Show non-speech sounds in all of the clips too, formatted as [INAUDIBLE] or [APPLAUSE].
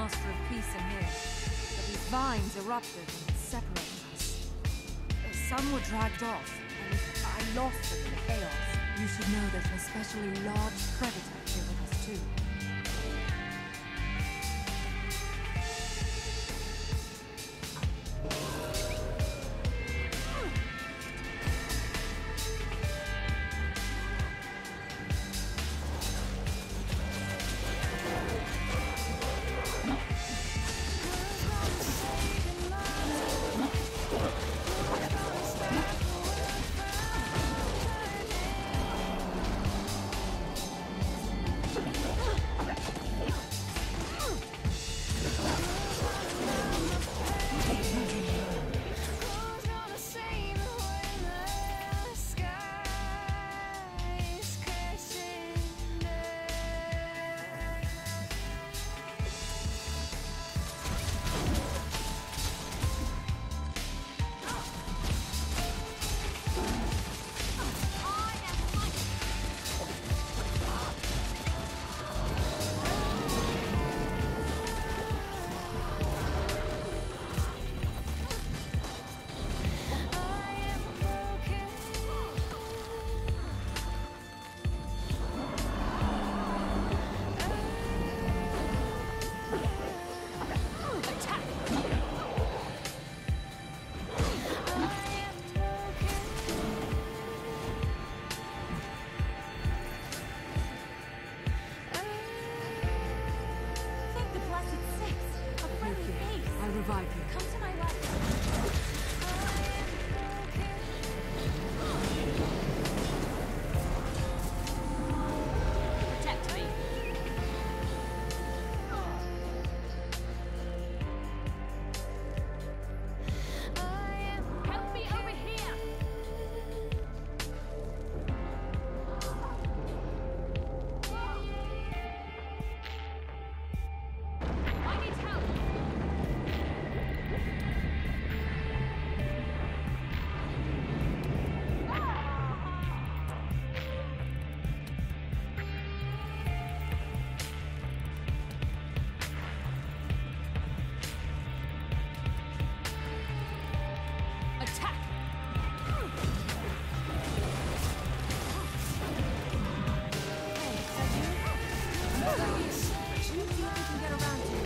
master of peace in here. But these vines erupted and separated us. Some were dragged off, and I lost them in the chaos. You should know there's an especially large predator You see if you can get around to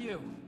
you?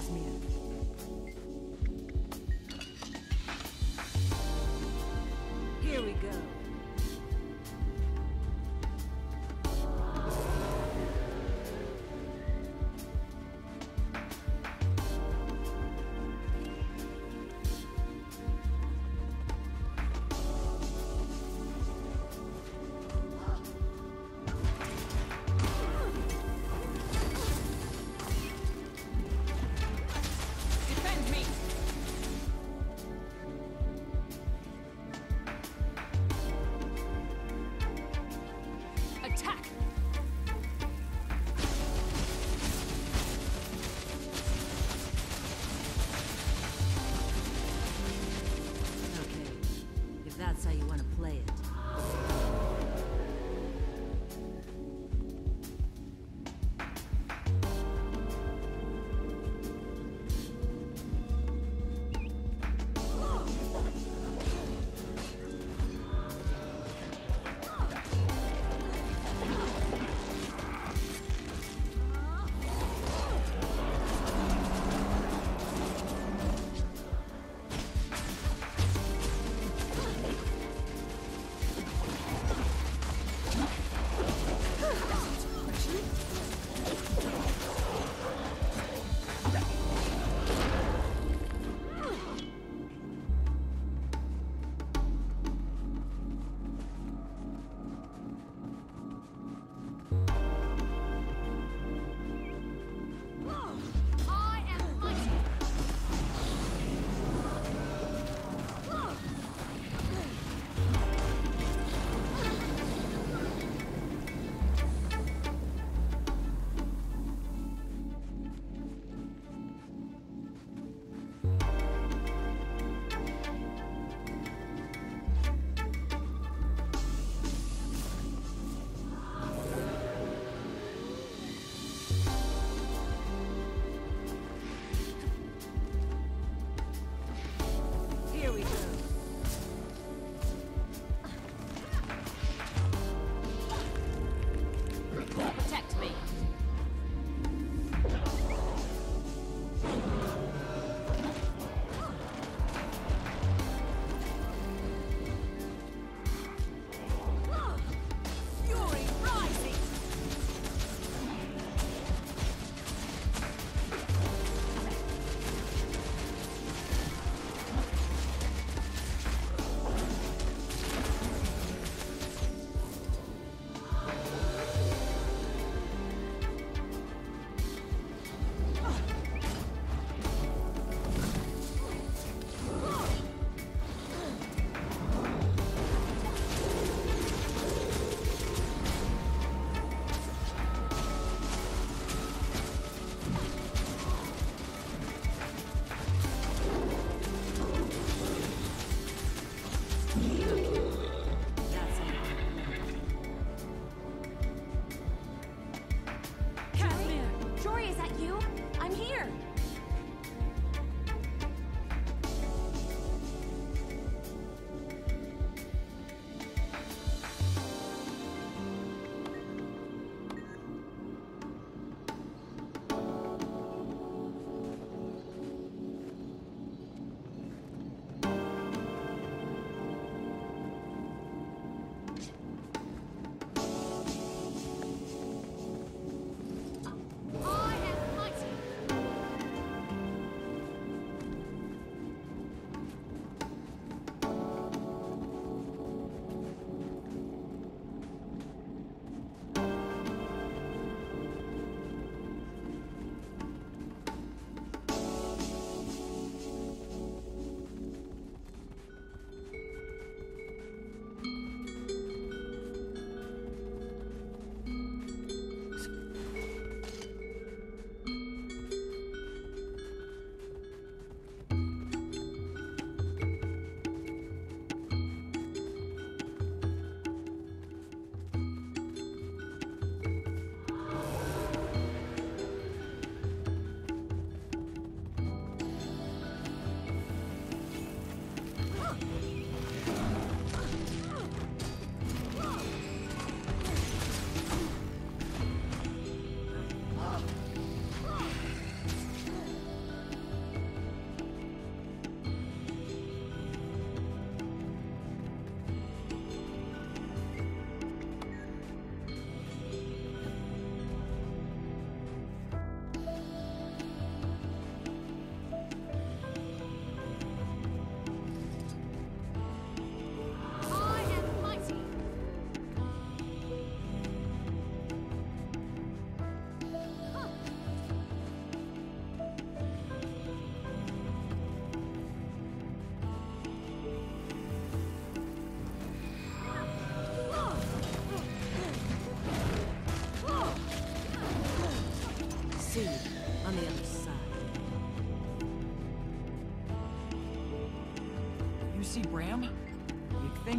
To get that's how you want to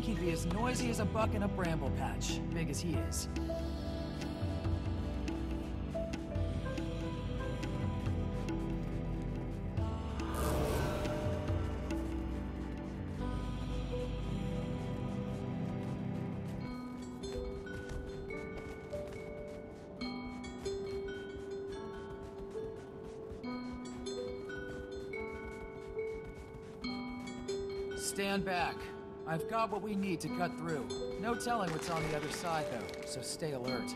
He'd be as noisy as a buck in a bramble patch, big as he is. Stand back. I've got what we need to cut through. No telling what's on the other side, though, so stay alert.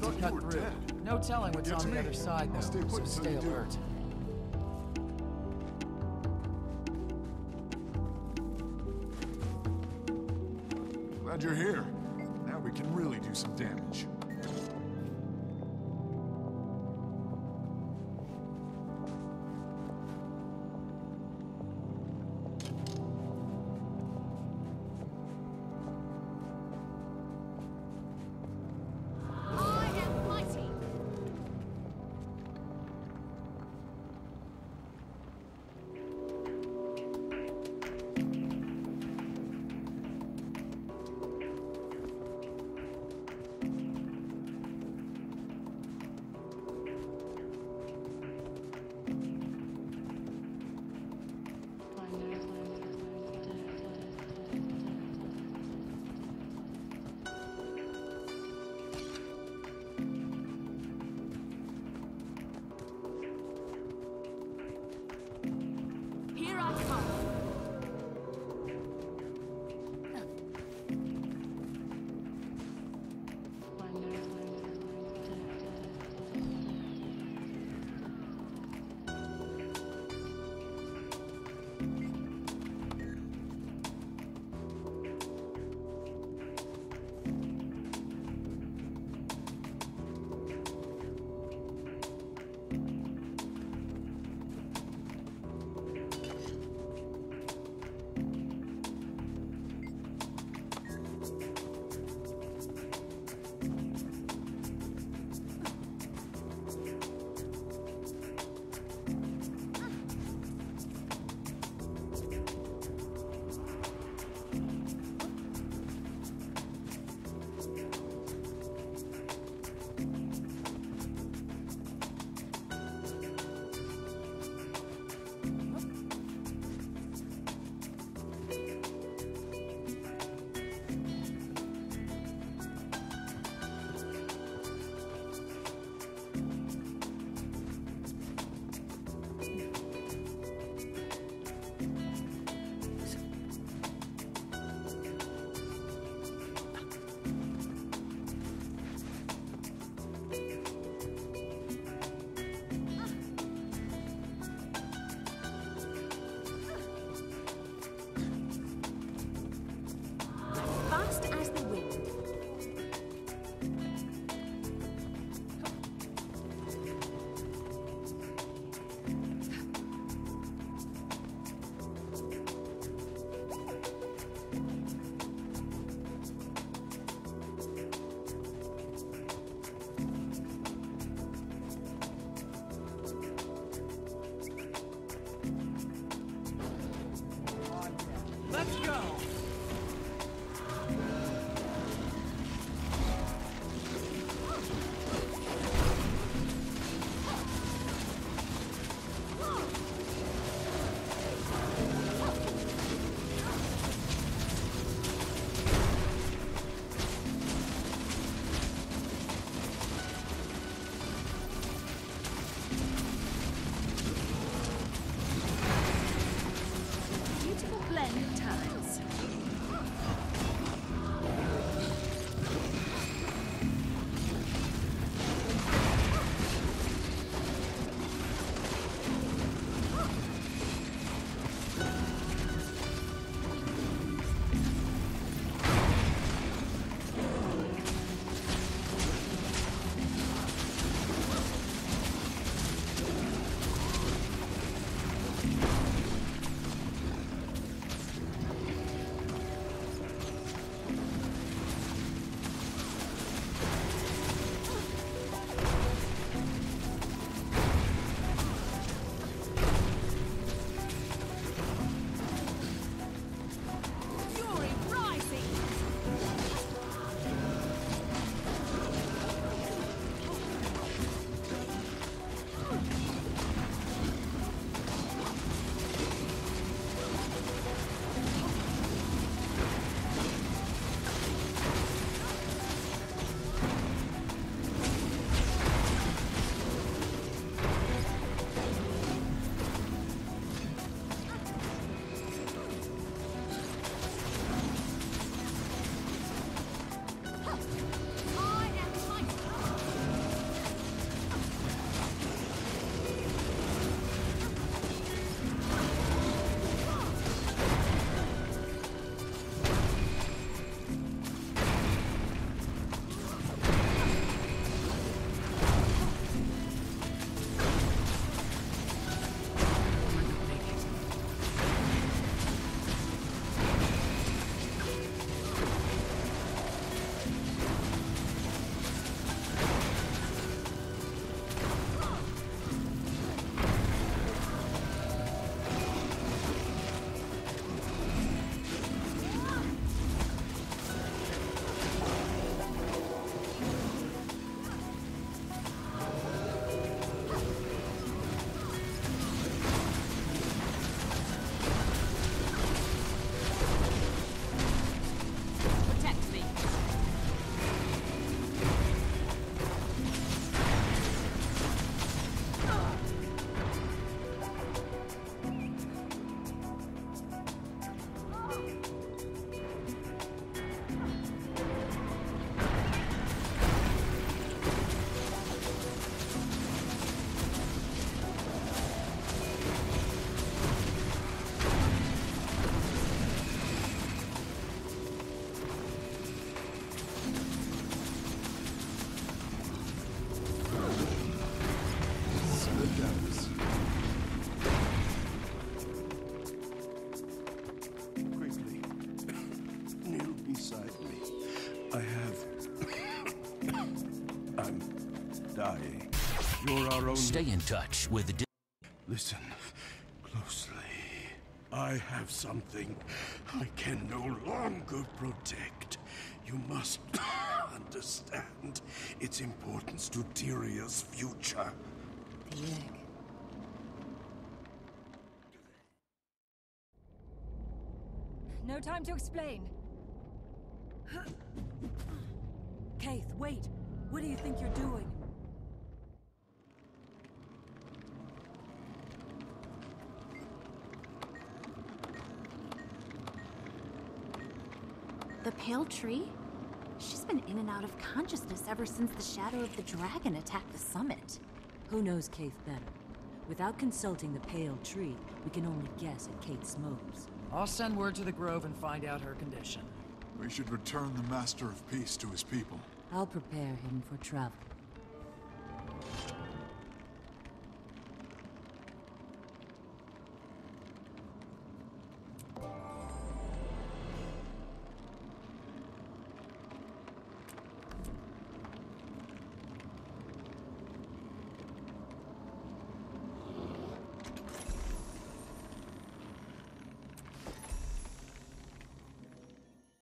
Need to cut through. dead. No telling what's on the other side, though, stay so stay alert. Here dying. You're our only. Stay in touch with the. Di- Listen closely. I have something I can no longer protect. You must [LAUGHS] understand its importance to Tyria's future. The egg. No time to explain. Caithe, wait. What do you think you're doing? The Pale Tree? She's been in and out of consciousness ever since the Shadow of the Dragon attacked the summit. Who knows Caithe better? Without consulting the Pale Tree, we can only guess at Caithe's motives. I'll send word to the Grove and find out her condition. We should return the Master of Peace to his people. I'll prepare him for travel.